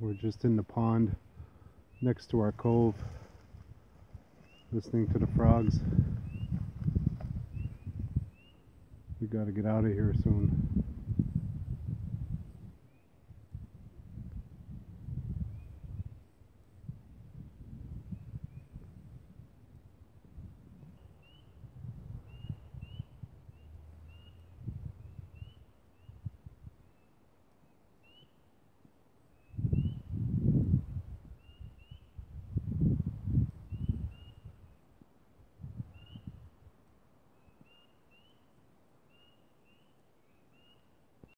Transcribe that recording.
We're just in the pond next to our cove, listening to the frogs. We gotta get out of here soon.